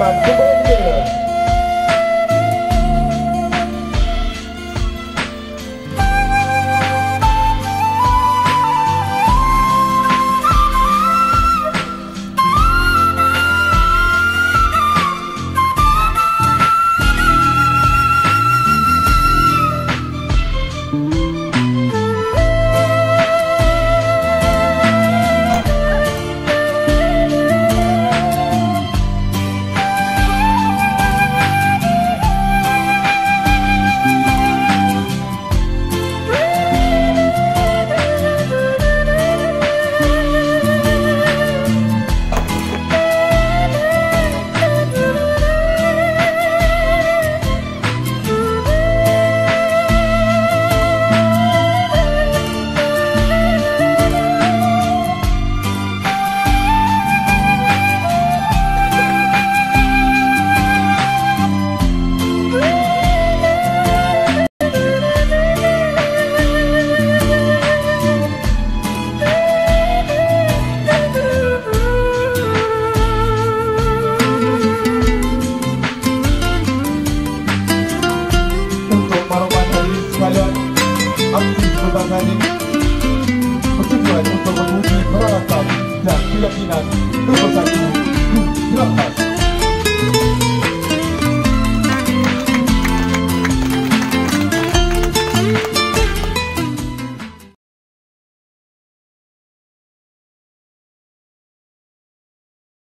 and Pagkakaganin Pagsimula ng